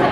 The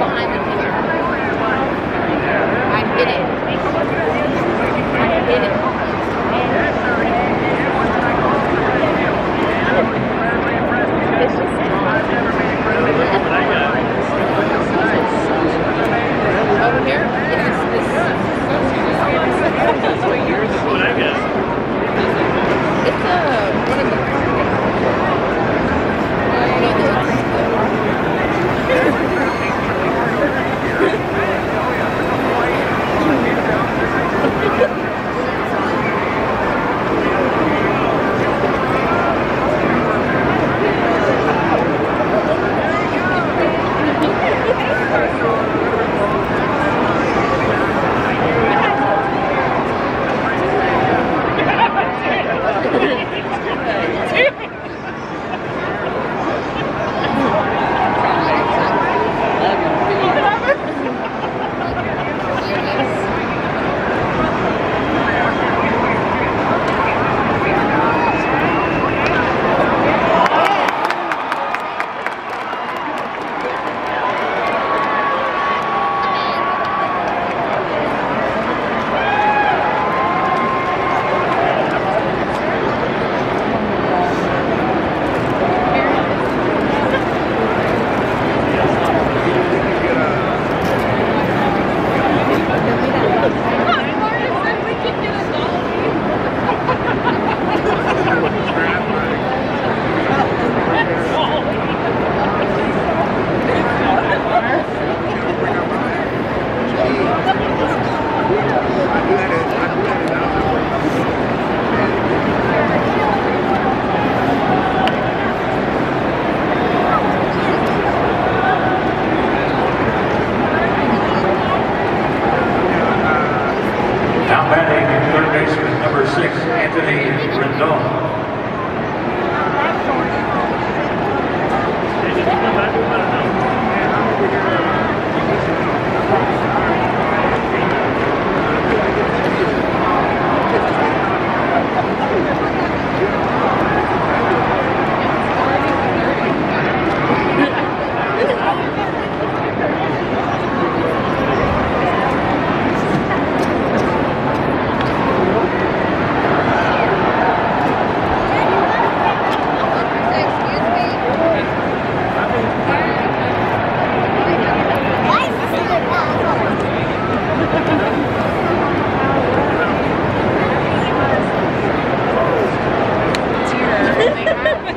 behind the the result. they are.